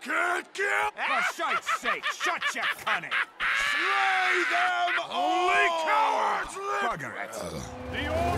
can't get... For shite's sake, shut your cunning! Slay them all! Only cowards Bugger it. Uh, the Order!